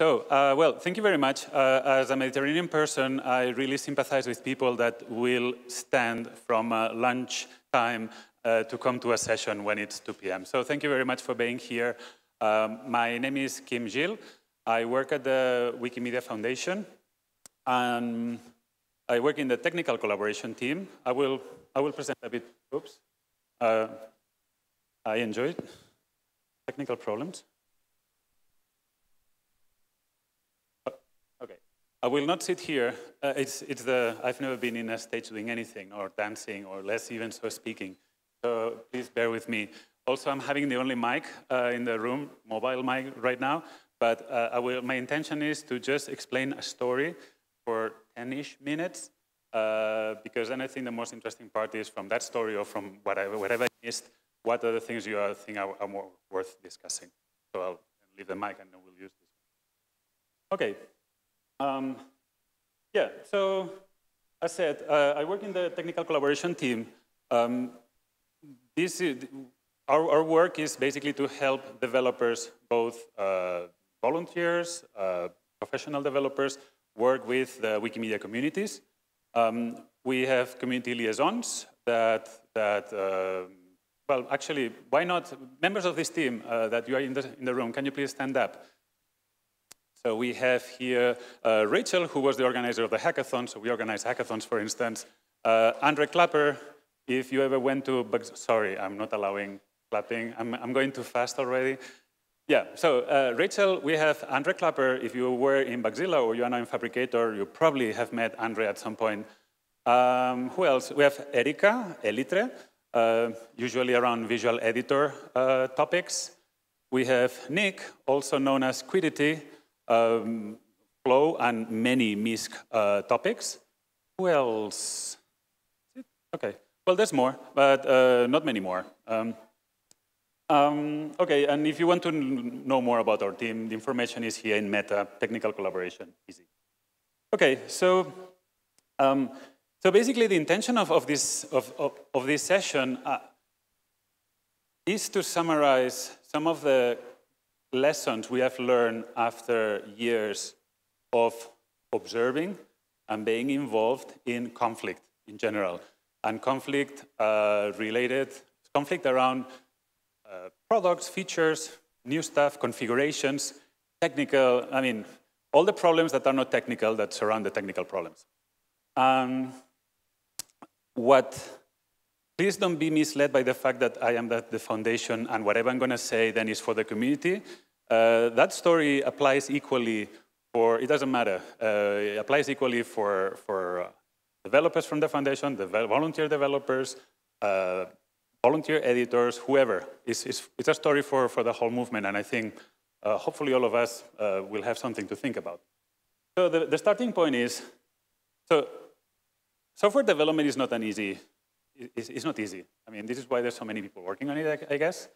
So, uh, well, thank you very much. Uh, as a Mediterranean person, I really sympathize with people that will stand from uh, lunch time uh, to come to a session when it's 2 p.m. So thank you very much for being here. Um, my name is Quim Gil. I work at the Wikimedia Foundation. And I work in the technical collaboration team. I will, I will present a bit, oops. Uh, I enjoyed technical problems. Uh, okay, I will not sit here. Uh, it's, it's the, I've never been in a stage doing anything or dancing or less even so speaking. So please bear with me. Also, I'm having the only mic uh, in the room, mobile mic right now, but uh, will, my intention is to just explain a story for 10-ish minutes, uh, because then I think the most interesting part is from that story or from whatever, whatever I missed, what the things you are, think are, are more worth discussing. So I'll leave the mic and then we'll use this. Okay. Um, yeah, so I said, uh, I work in the technical collaboration team. Um, this is, our, our, work is basically to help developers, both uh, volunteers, uh, professional developers, work with the Wikimedia communities. Um, we have community liaisons that, that uh, well, actually, why not, members of this team uh, that you are in the, in the room, can you please stand up? So we have here uh, Rachel, who was the organizer of the hackathon, so we organize hackathons, for instance. Uh, Andre Klapper, if you ever went to, sorry, I'm not allowing clapping. I'm, I'm going too fast already. Yeah, so uh, Rachel, we have Andre Klapper. If you were in Bugzilla or you are now in Phabricator, you probably have met Andre at some point. Um, who else? We have Erika Elitre, uh, usually around visual editor uh, topics. We have Nick, also known as Quiddity, um, Flow, and many MISC uh, topics. Who else? Okay. Well, there's more, but uh, not many more. Um, um, okay, and if you want to know more about our team, the information is here in Meta, technical collaboration, easy. Okay, so um, so basically the intention of, of, this, of, of, of this session uh, is to summarize some of the lessons we have learned after years of observing and being involved in conflict in general and conflict uh, related, conflict around uh, products, features, new stuff, configurations, technical, I mean, all the problems that are not technical that surround the technical problems. Um, what, please don't be misled by the fact that I am the, the foundation and whatever I'm going to say then is for the community. Uh, that story applies equally for, it doesn't matter, uh, it applies equally for, for developers from the foundation, the volunteer developers, uh, volunteer editors, whoever. It's, it's, it's, a story for, for the whole movement, and I think uh, hopefully all of us uh, will have something to think about. So the, the starting point is, so software development is not an easy, it's, it's, not easy. I mean, this is why there's so many people working on it, I, I guess.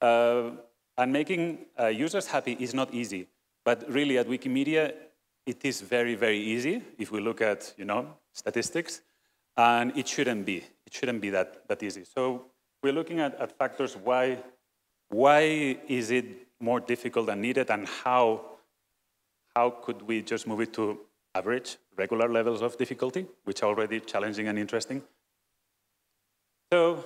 Uh, and making uh, users happy is not easy. But really at Wikimedia, it is very, very easy if we look at, you know, statistics. And it shouldn't be. It shouldn't be that, that easy. So we're looking at, at factors why, why is it more difficult than needed and how, how could we just move it to average, regular levels of difficulty, which are already challenging and interesting. So,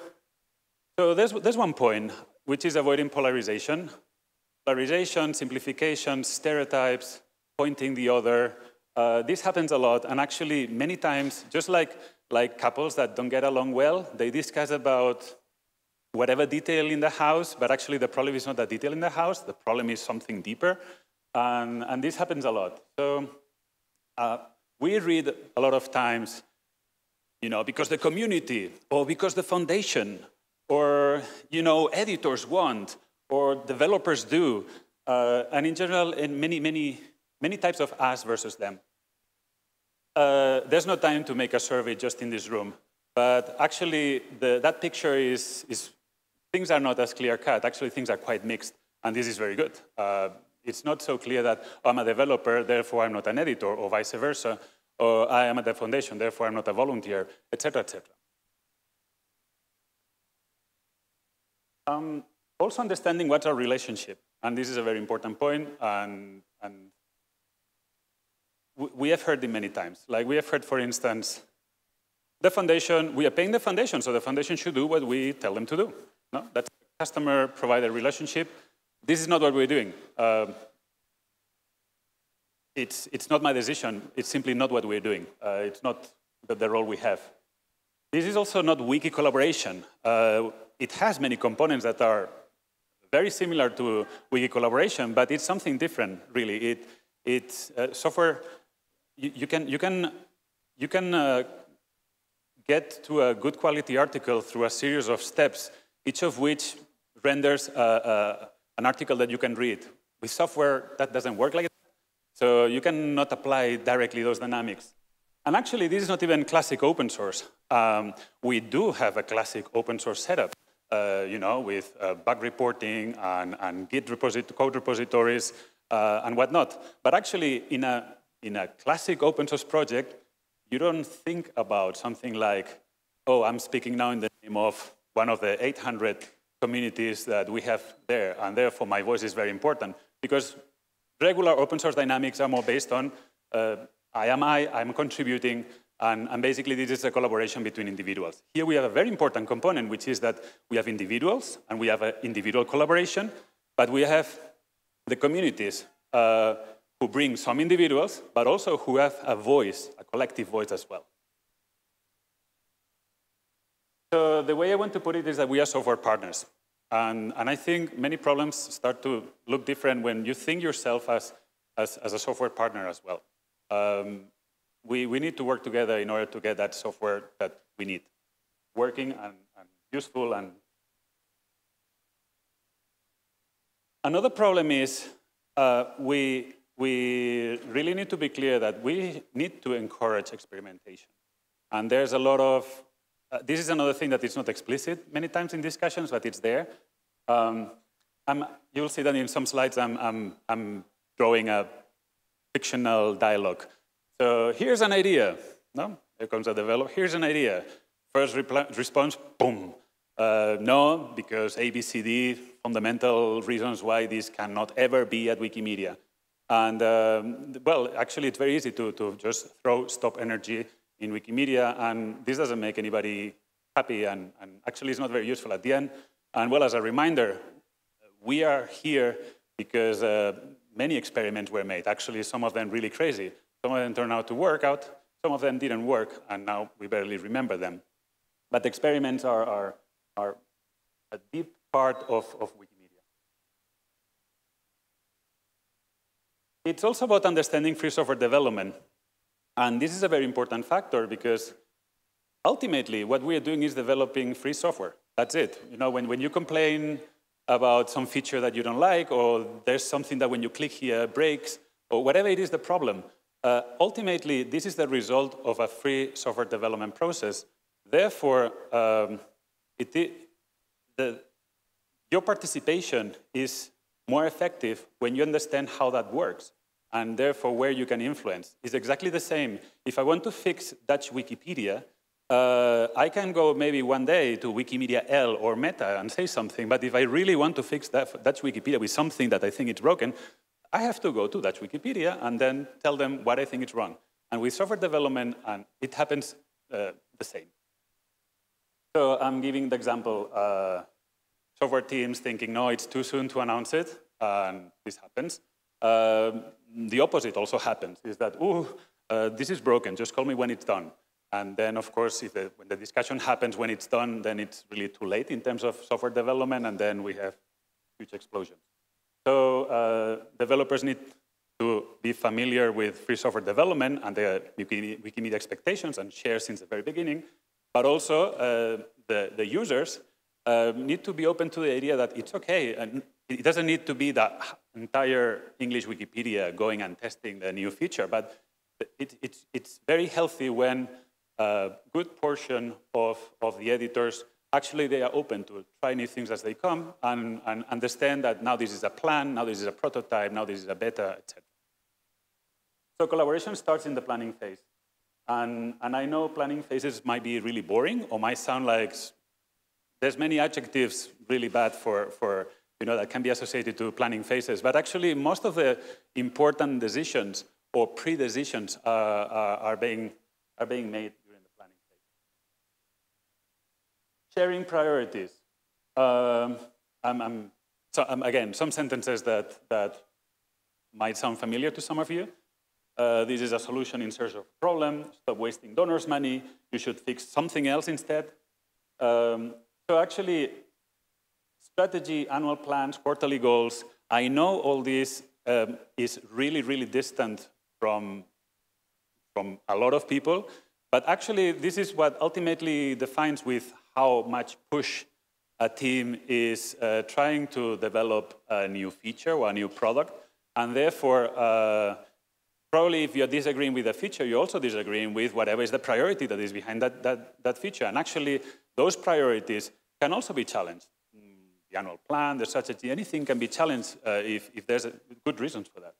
so there's, there's one point, which is avoiding polarization. Polarization, simplification, stereotypes, pointing the other. Uh, this happens a lot, and actually many times, just like, like couples that don't get along well, they discuss about whatever detail in the house, but actually the problem is not the detail in the house, the problem is something deeper. And, and this happens a lot. So uh, we read a lot of times, you know, because the community, or because the foundation, or, you know, editors want, or developers do. Uh, and in general, in many, many, many types of us versus them. Uh, there's no time to make a survey just in this room. But actually, the, that picture is, is things are not as clear cut. Actually, things are quite mixed, and this is very good. Uh, it's not so clear that I'm a developer, therefore I'm not an editor, or vice versa, or I am at the foundation, therefore I'm not a volunteer, etc., etc. Um, also understanding what's our relationship, and this is a very important point, and, and we have heard it many times. Like we have heard, for instance, the foundation, we are paying the foundation, so the foundation should do what we tell them to do. No? That's customer-provider relationship. This is not what we're doing. Um, it's, it's not my decision. It's simply not what we're doing. Uh, it's not the, the, role we have. This is also not wiki collaboration. Uh, it has many components that are very similar to wiki collaboration, but it's something different, really. It, it's uh, software, you, you, can, you can, you can uh, get to a good quality article through a series of steps, each of which renders uh, uh, an article that you can read. With software, that doesn't work like that. So you cannot apply directly those dynamics. And actually, this is not even classic open source. Um, we do have a classic open source setup, uh, you know, with uh, bug reporting and, and Git reposit code repositories uh, and whatnot. But actually, in a, in a classic open source project, you don't think about something like, oh, I'm speaking now in the name of one of the 800 communities that we have there, and therefore my voice is very important. Because regular open source dynamics are more based on uh, I am I, I'm contributing, and, and, basically this is a collaboration between individuals. Here we have a very important component, which is that we have individuals, and we have an individual collaboration, but we have the communities uh, who bring some individuals, but also who have a voice, a collective voice as well. So the way I want to put it is that we are software partners. And, and I think many problems start to look different when you think yourself as, as, as a software partner as well. Um, we, we need to work together in order to get that software that we need, working and, and useful. And Another problem is uh, we, we really need to be clear that we need to encourage experimentation. And there's a lot of, uh, this is another thing that is not explicit many times in discussions, but it's there. Um, you'll see that in some slides I'm, I'm, I'm drawing a fictional dialogue. So here's an idea. No, here comes a developer. Here's an idea. First response, boom. Uh, no, because ABCD, fundamental reasons why this cannot ever be at Wikimedia. And um, well, actually, it's very easy to, to just throw stop energy in Wikimedia, and this doesn't make anybody happy, and, and actually, it's not very useful at the end. And well, as a reminder, we are here because uh, many experiments were made. Actually, some of them really crazy. Some of them turned out to work out, some of them didn't work, and now we barely remember them. But experiments are, are, are a deep part of, of Wikimedia. It's also about understanding free software development. And this is a very important factor because ultimately what we are doing is developing free software. That's it. You know, when, when you complain about some feature that you don't like, or there's something that when you click here breaks, or whatever it is the problem, uh, ultimately this is the result of a free software development process. Therefore, um, it, the, your participation is more effective when you understand how that works and therefore where you can influence. It's exactly the same. If I want to fix Dutch Wikipedia, uh, I can go maybe one day to Wikimedia L or Meta and say something, but if I really want to fix that, Dutch Wikipedia with something that I think is broken, I have to go to Dutch Wikipedia and then tell them what I think is wrong. And with software development, and it happens uh, the same. So I'm giving the example, uh, software teams thinking, no, it's too soon to announce it, and this happens. Um, the opposite also happens, is that, oh, uh, this is broken, just call me when it's done. And then, of course, if the, when the discussion happens when it's done, then it's really too late in terms of software development, and then we have huge explosions. So uh, developers need to be familiar with free software development and the Wikimedia expectations and share since the very beginning, but also uh, the, the users uh, need to be open to the idea that it's okay, and it doesn't need to be the entire English Wikipedia going and testing the new feature, but it, it's, it's very healthy when a good portion of, of the editors actually they are open to try new things as they come and, and understand that now this is a plan, now this is a prototype, now this is a beta, etc. So collaboration starts in the planning phase. And, and I know planning phases might be really boring or might sound like there's many adjectives really bad for, for you know, that can be associated to planning phases. But actually, most of the important decisions or pre-decisions uh, are, are, being, are being made during the planning phase. Sharing priorities. Um, I'm, I'm, so, um, again, some sentences that, that might sound familiar to some of you. Uh, this is a solution in search of a problem. Stop wasting donors' money. You should fix something else instead. Um, so actually, strategy, annual plans, quarterly goals, I know all this um, is really, really distant from, from a lot of people, but actually this is what ultimately defines with how much push a team is uh, trying to develop a new feature or a new product, and therefore, uh, probably if you're disagreeing with a feature, you're also disagreeing with whatever is the priority that is behind that, that, that feature. And actually, those priorities can also be challenged the annual plan, the strategy, anything can be challenged uh, if, if there's good reasons for that.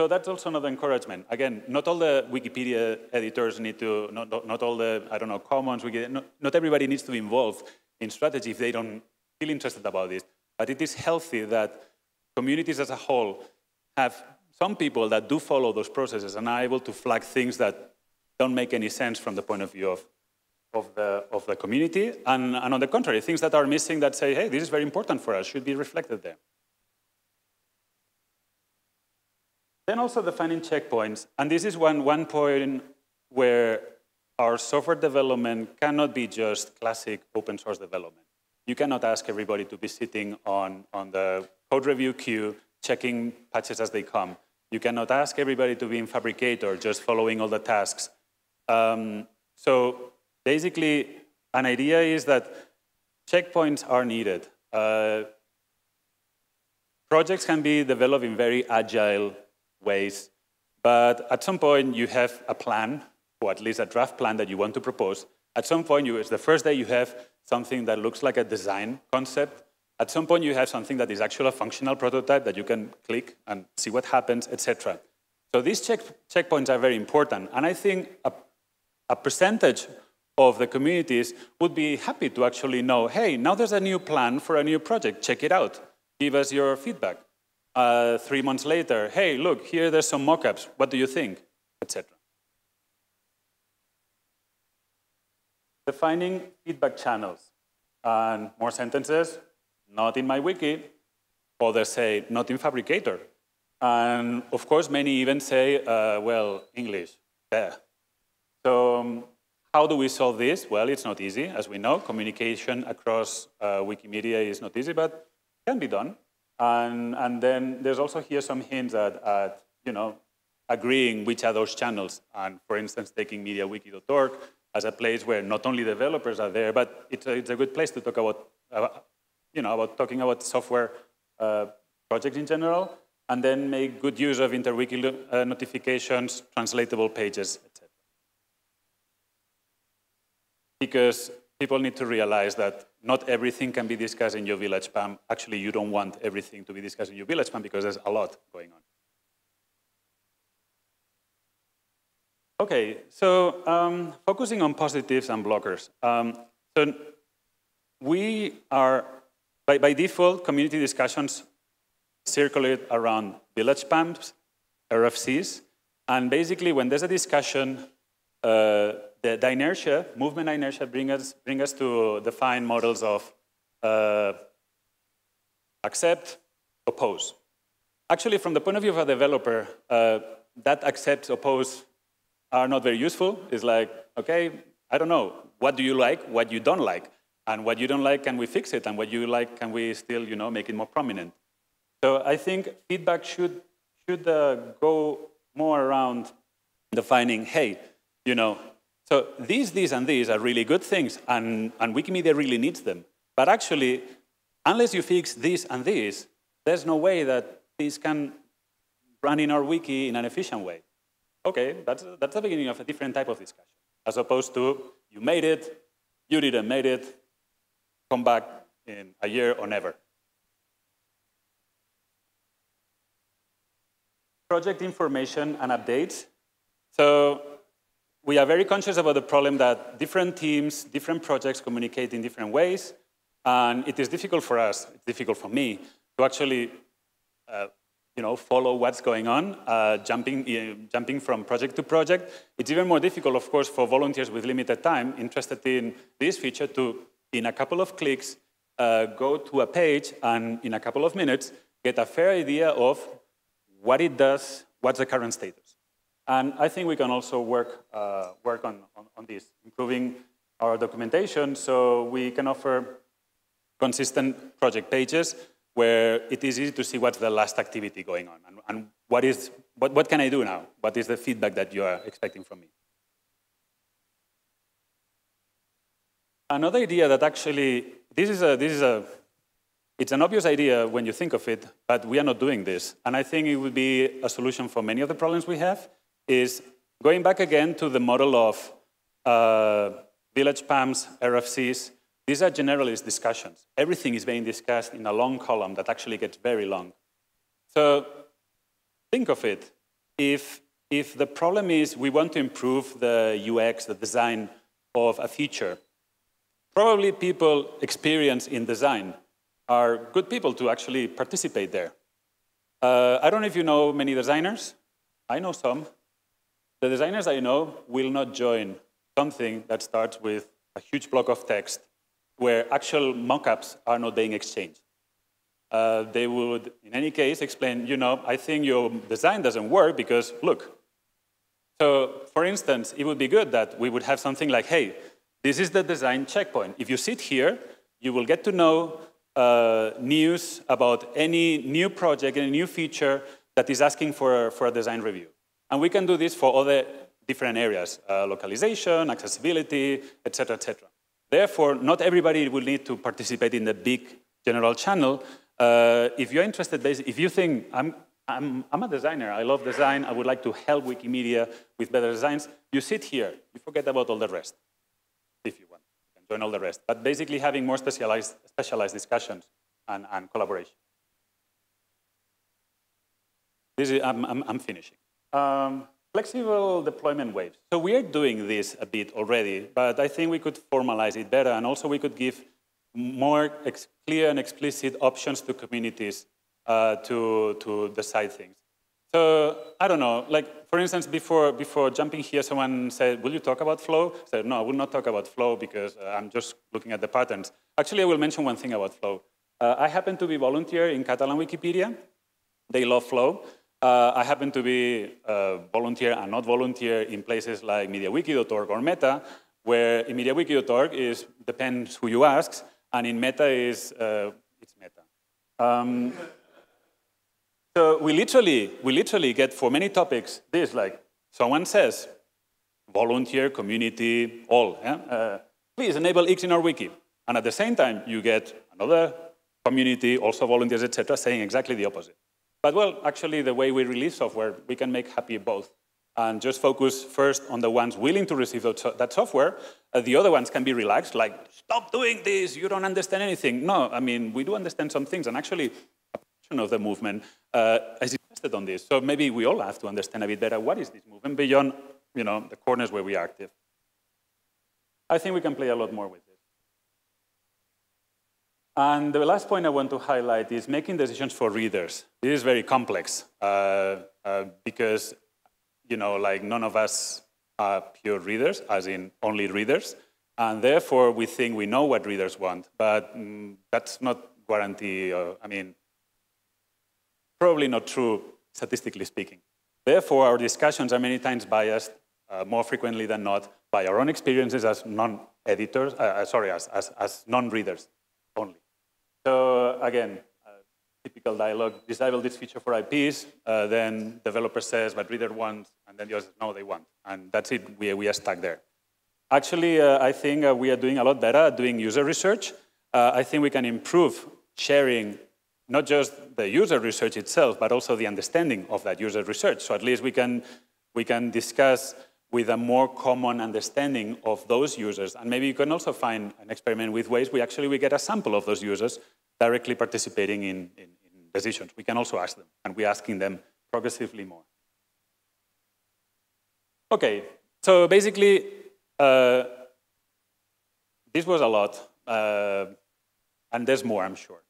So that's also another encouragement. Again, not all the Wikipedia editors need to, not, not all the, I don't know, commons, not, not everybody needs to be involved in strategy if they don't feel interested about this. But it is healthy that communities as a whole have some people that do follow those processes and are able to flag things that don't make any sense from the point of view of of the, of the community, and, and on the contrary, things that are missing that say, hey, this is very important for us, should be reflected there. Then also defining checkpoints, and this is one, one point where our software development cannot be just classic open source development. You cannot ask everybody to be sitting on, on the code review queue, checking patches as they come. You cannot ask everybody to be in Phabricator, just following all the tasks. Um, so Basically, an idea is that checkpoints are needed. Uh, projects can be developed in very agile ways, but at some point you have a plan, or at least a draft plan that you want to propose. At some point, you, it's the first day you have something that looks like a design concept. At some point, you have something that is actually a functional prototype that you can click and see what happens, etc. So these check, checkpoints are very important. And I think a, a percentage of the communities would be happy to actually know, hey, now there's a new plan for a new project, check it out. Give us your feedback. Uh, three months later, hey, look, here there's some mockups. What do you think? Etc. Defining feedback channels. And more sentences, not in my wiki. Others say, not in Phabricator. And of course, many even say, uh, well, English, yeah. So um, how do we solve this? Well, it's not easy, as we know. Communication across uh, Wikimedia is not easy, but can be done. And, and then there's also here some hints at, at, you know, agreeing which are those channels. And for instance, taking MediaWiki.org as a place where not only developers are there, but it's a, it's a good place to talk about, uh, you know, about talking about software uh, projects in general, and then make good use of interwiki uh, notifications, translatable pages, because people need to realize that not everything can be discussed in your village pump. Actually, you don't want everything to be discussed in your village pump because there's a lot going on. Okay, so um, focusing on positives and blockers. Um, so we are, by, by default, community discussions circulate around village pumps, RFCs, and basically when there's a discussion, uh, the, the, inertia, movement inertia, bring us, bring us to define models of uh, accept, oppose. Actually, from the point of view of a developer, uh, that accept, oppose are not very useful. It's like, okay, I don't know, what do you like, what you don't like? And what you don't like, can we fix it? And what you like, can we still, you know, make it more prominent? So I think feedback should, should uh, go more around defining, hey, you know, so these, these, and these are really good things, and, and Wikimedia really needs them. But actually, unless you fix these and these, there's no way that this can run in our wiki in an efficient way. Okay, that's, that's the beginning of a different type of discussion, as opposed to you made it, you didn't made it, come back in a year or never. Project information and updates. So we are very conscious about the problem that different teams, different projects communicate in different ways. And it is difficult for us, it's difficult for me, to actually uh, you know, follow what's going on, uh, jumping, uh, jumping from project to project. It's even more difficult, of course, for volunteers with limited time interested in this feature to, in a couple of clicks, uh, go to a page and in a couple of minutes, get a fair idea of what it does, what's the current status. And I think we can also work, uh, work on, on, on this, improving our documentation so we can offer consistent project pages where it is easy to see what's the last activity going on and, and what, is, what, what can I do now? What is the feedback that you are expecting from me? Another idea that actually, this is a, this is a, it's an obvious idea when you think of it, but we are not doing this. And I think it would be a solution for many of the problems we have, is going back again to the model of uh, village pumps, RFCs, these are generalist discussions. Everything is being discussed in a long column that actually gets very long. So think of it. If, if the problem is we want to improve the UX, the design of a feature, probably people experience in design are good people to actually participate there. Uh, I don't know if you know many designers. I know some. The designers I know will not join something that starts with a huge block of text where actual mockups are not being exchanged. Uh, they would, in any case, explain, you know, I think your design doesn't work because, look. So, for instance, it would be good that we would have something like, hey, this is the design checkpoint. If you sit here, you will get to know uh, news about any new project, any new feature that is asking for, for a design review. And we can do this for other different areas, uh, localization, accessibility, et cetera, et cetera. Therefore, not everybody will need to participate in the big general channel. Uh, if you're interested, if you think, I'm, I'm, I'm a designer, I love design, I would like to help Wikimedia with better designs, you sit here, you forget about all the rest, if you want. You can join all the rest. But basically having more specialized, specialized discussions and, and collaboration. This is, I'm, I'm, I'm finishing. Um, Flexible deployment waves. So we are doing this a bit already, but I think we could formalize it better, and also we could give more clear and explicit options to communities uh, to, to decide things. So I don't know, like for instance, before, before jumping here, someone said, will you talk about flow? I said, no, I will not talk about flow because uh, I'm just looking at the patterns. Actually, I will mention one thing about flow. Uh, I happen to be volunteer in Catalan Wikipedia. They love flow. Uh, I happen to be a volunteer and not volunteer in places like MediaWiki.org or Meta, where in MediaWiki.org is depends who you ask, and in Meta is uh, it's Meta. Um, so we literally we literally get for many topics this like someone says volunteer community all yeah? uh, please enable X in our wiki, and at the same time you get another community also volunteers etc saying exactly the opposite. But well, actually, the way we release software, we can make happy both and just focus first on the ones willing to receive that software. Uh, the other ones can be relaxed, like, stop doing this, you don't understand anything. No, I mean, we do understand some things, and actually, a portion of the movement uh, is invested on this. So maybe we all have to understand a bit better what is this movement beyond you know, the corners where we are active. I think we can play a lot more with it. And the last point I want to highlight is making decisions for readers. This is very complex uh, uh, because, you know, like none of us are pure readers, as in only readers. And therefore, we think we know what readers want, but mm, that's not guarantee, uh, I mean, probably not true, statistically speaking. Therefore, our discussions are many times biased, uh, more frequently than not, by our own experiences as non-editors, uh, uh, sorry, as, as, as non-readers. So again, typical dialogue, disable this feature for IPs, uh, then developer says what reader wants, and then the says, no, they want. And that's it, we, we are stuck there. Actually, uh, I think uh, we are doing a lot better doing user research. Uh, I think we can improve sharing not just the user research itself, but also the understanding of that user research. So at least we can, we can discuss with a more common understanding of those users. And maybe you can also find an experiment with ways we actually we get a sample of those users directly participating in, in, in decisions. We can also ask them, and we're asking them progressively more. Okay, so basically, uh, this was a lot, uh, and there's more, I'm sure.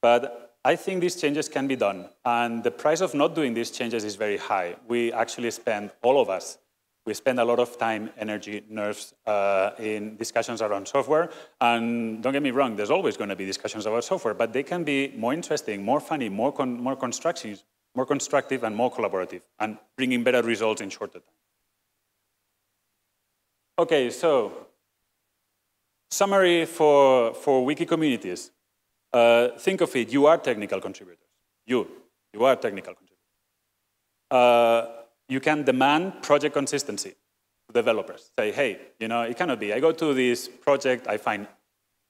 But I think these changes can be done. And the price of not doing these changes is very high. We actually spend, all of us, we spend a lot of time, energy, nerves uh, in discussions around software. And don't get me wrong, there's always going to be discussions about software, but they can be more interesting, more funny, more, con more constructive, more constructive and more collaborative, and bringing better results in shorter time. Okay, so summary for, for wiki communities. Uh, think of it, you are technical contributors. You, you are technical contributors. Uh, you can demand project consistency to developers. Say, hey, you know, it cannot be. I go to this project, I find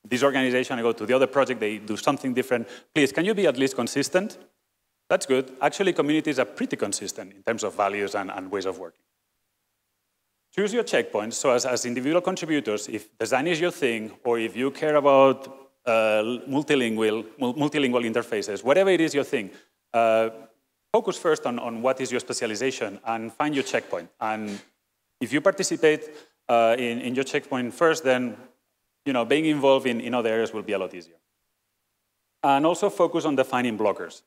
this organization, I go to the other project, they do something different. Please, can you be at least consistent? That's good. Actually, communities are pretty consistent in terms of values and, and ways of working. Choose your checkpoints. So as, as, individual contributors, if design is your thing, or if you care about uh, multilingual, multilingual interfaces, whatever it is your thing, uh, focus first on, on what is your specialization and find your checkpoint. And if you participate uh, in, in your checkpoint first, then you know, being involved in, in other areas will be a lot easier. And also focus on defining blockers.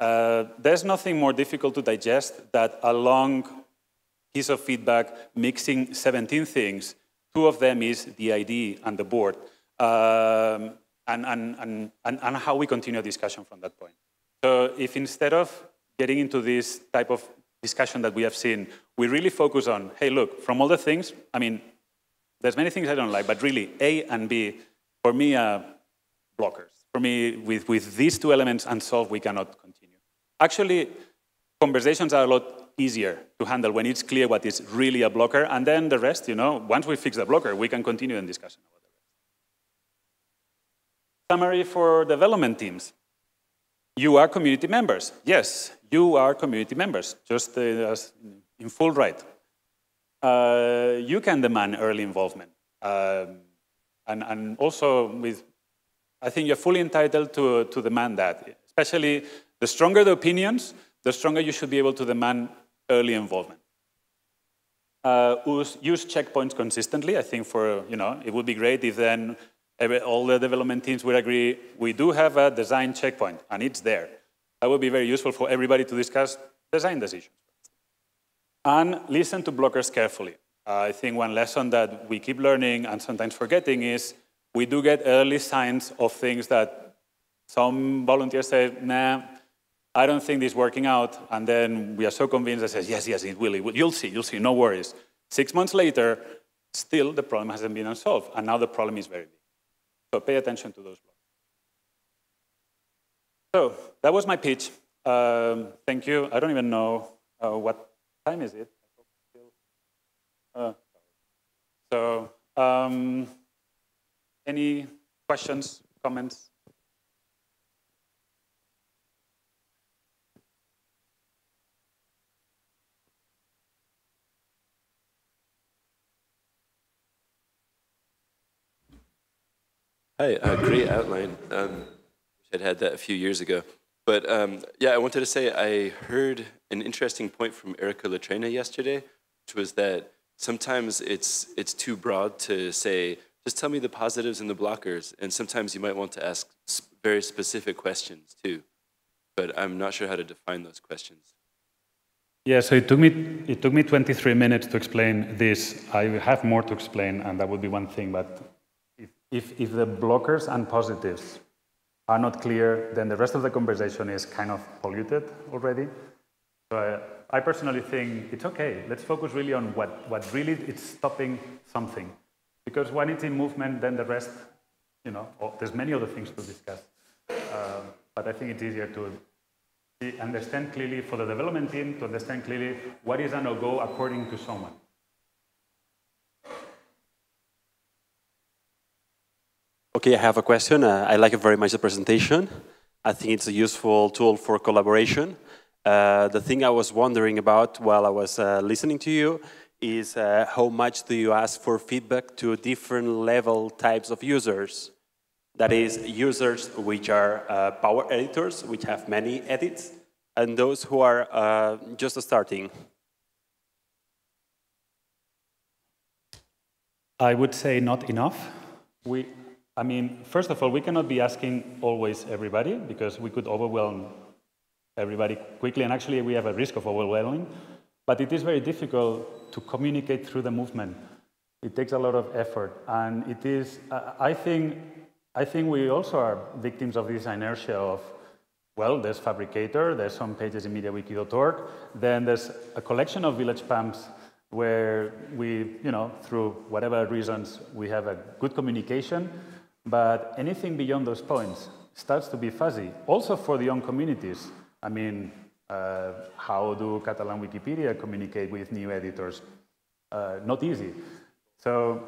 Uh, there's nothing more difficult to digest that a long piece of feedback mixing 17 things. Two of them is the ID and the board, um, and, and, and, and, how we continue a discussion from that point. So if instead of getting into this type of discussion that we have seen, we really focus on, hey, look, from all the things, I mean, there's many things I don't like, but really A and B, for me, are blockers. For me, with, with these two elements unsolved, we cannot continue. Actually, conversations are a lot easier to handle when it's clear what is really a blocker, and then the rest, you know, once we fix the blocker, we can continue the discussion. Summary for development teams. You are community members. Yes, you are community members, just uh, in full right. Uh, you can demand early involvement. Um, and, and also with, I think you're fully entitled to, to demand that. Especially the stronger the opinions, the stronger you should be able to demand early involvement. Uh, use, use checkpoints consistently. I think for, you know, it would be great if then all the development teams would agree, we do have a design checkpoint, and it's there. That would be very useful for everybody to discuss design decisions. And listen to blockers carefully. I think one lesson that we keep learning and sometimes forgetting is we do get early signs of things that some volunteers say, nah, I don't think this is working out. And then we are so convinced that says, yes, yes, it will. You'll see, you'll see, no worries. Six months later, still the problem hasn't been unsolved. And now the problem is very big. So pay attention to those blocks. So that was my pitch. Um, thank you. I don't even know uh, what time is it. Uh, so um, any questions, comments? Hi, uh, great outline. Um, I'd had that a few years ago. But um, yeah, I wanted to say I heard an interesting point from Erica Litrenta yesterday, which was that sometimes it's it's too broad to say just tell me the positives and the blockers, and sometimes you might want to ask very specific questions too. But I'm not sure how to define those questions. Yeah, so it took me it took me 23 minutes to explain this. I have more to explain, and that would be one thing, but if, if the blockers and positives are not clear, then the rest of the conversation is kind of polluted already. So I, personally think it's okay. Let's focus really on what, what really is stopping something. Because when it's in movement, then the rest, you know, oh, there's many other things to discuss. Uh, but I think it's easier to understand clearly for the development team to understand clearly what is a no-go according to someone. Okay, I have a question. Uh, I like very much the presentation. I think it's a useful tool for collaboration. Uh, the thing I was wondering about while I was uh, listening to you is uh, how much do you ask for feedback to different level types of users? That is, users which are uh, power editors, which have many edits, and those who are uh, just starting. I would say not enough. We, I mean, first of all, we cannot be asking always everybody because we could overwhelm everybody quickly, and actually we have a risk of overwhelming. But it is very difficult to communicate through the movement. It takes a lot of effort, and it is. I think. I think we also are victims of this inertia of, well, there's Phabricator, there's some pages in MediaWiki.org, then there's a collection of village pumps where we, you know, through whatever reasons, we have a good communication, but anything beyond those points starts to be fuzzy, also for the young communities. I mean, uh, how do Catalan Wikipedia communicate with new editors? Uh, not easy. So,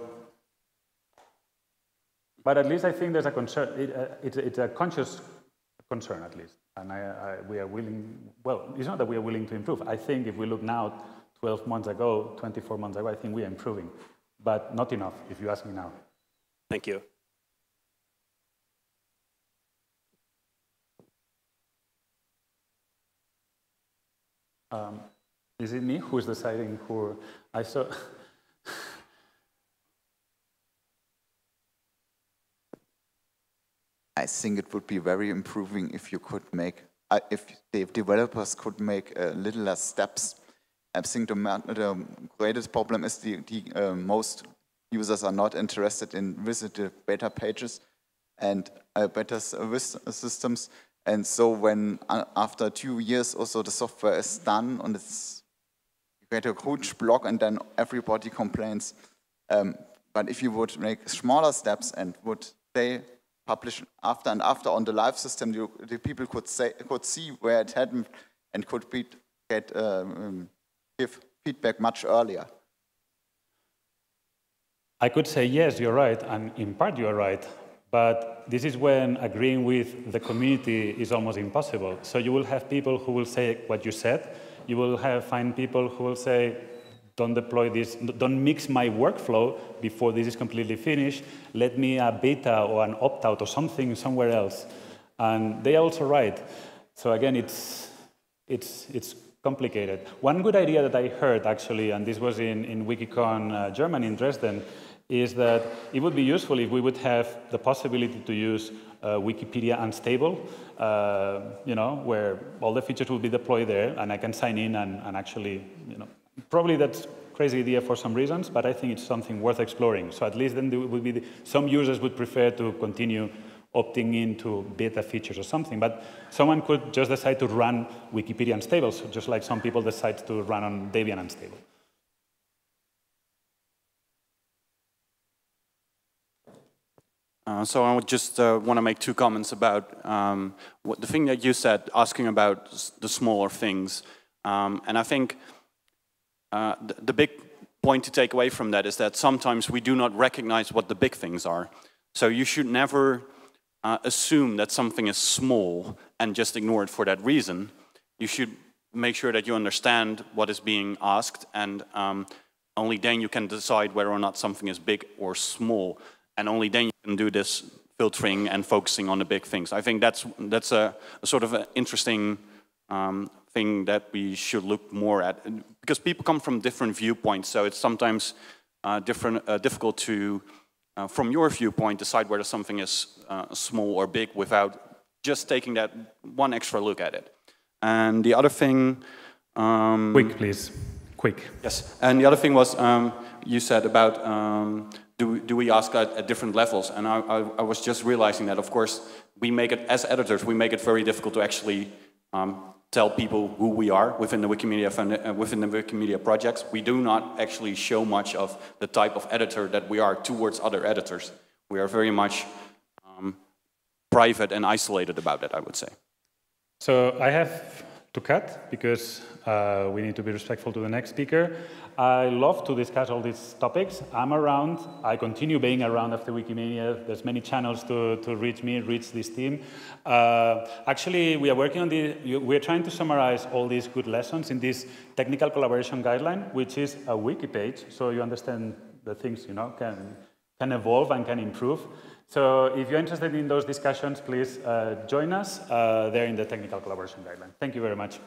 but at least I think there's a concern, it, uh, it's, it's, a conscious concern at least. And I, I, we are willing, well, it's not that we are willing to improve. I think if we look now 12 months ago, 24 months ago, I think we are improving, but not enough, if you ask me now. Thank you. Um, is it me who is deciding who I saw? I think it would be very improving if you could make, uh, if the developers could make uh, little less steps I think the, the greatest problem is the, the uh, most users are not interested in visit the beta pages and uh, beta systems. And so when uh, after two years also the software is done and it's you get a huge block and then everybody complains. Um, but if you would make smaller steps and would say publish after and after on the live system, you, the people could say could see where it happened and could be, get um, give feedback much earlier? I could say, yes, you're right, and in part you're right, but this is when agreeing with the community is almost impossible. So you will have people who will say what you said, you will have find people who will say, don't deploy this, don't mix my workflow before this is completely finished, let me a beta or an opt-out or something somewhere else. And they are also right. So again, it's, it's, it's complicated. One good idea that I heard, actually, and this was in, in Wikicon uh, Germany in Dresden, is that it would be useful if we would have the possibility to use uh, Wikipedia Unstable, uh, you know, where all the features will be deployed there, and I can sign in and, and actually, you know, probably that's crazy idea for some reasons, but I think it's something worth exploring. So at least then there would be the, some users would prefer to continue opting into beta features or something. But someone could just decide to run Wikipedia unstable, so just like some people decide to run on Debian unstable. Uh, so I would just uh, want to make two comments about um, what, the thing that you said, asking about the smaller things. Um, and I think uh, the, the big point to take away from that is that sometimes we do not recognize what the big things are. So you should never uh, assume that something is small and just ignore it for that reason. You should make sure that you understand what is being asked and um, only then you can decide whether or not something is big or small. And only then can do this filtering and focusing on the big things. I think that's, that's a, a sort of an interesting um, thing that we should look more at. Because people come from different viewpoints, so it's sometimes uh, different, uh, difficult to uh, from your viewpoint, decide whether something is uh, small or big without just taking that one extra look at it. And the other thing... Um, quick, please. Quick. Yes. And the other thing was, um, you said about um, do, do we ask at, at different levels? And I, I, I, was just realizing that, of course, we make it, as editors, we make it very difficult to actually um, tell people who we are within the Wikimedia, uh, within the Wikimedia projects. We do not actually show much of the type of editor that we are towards other editors. We are very much um, private and isolated about it, I would say. So I have to cut because uh, we need to be respectful to the next speaker. I love to discuss all these topics. I'm around. I continue being around after Wikimania. There's many channels to, to reach me, reach this team. Uh, actually, we are working on the, we're trying to summarize all these good lessons in this technical collaboration guideline, which is a wiki page, so you understand the things, you know, can, can evolve and can improve. So if you're interested in those discussions, please uh, join us uh, there in the technical collaboration guideline. Thank you very much.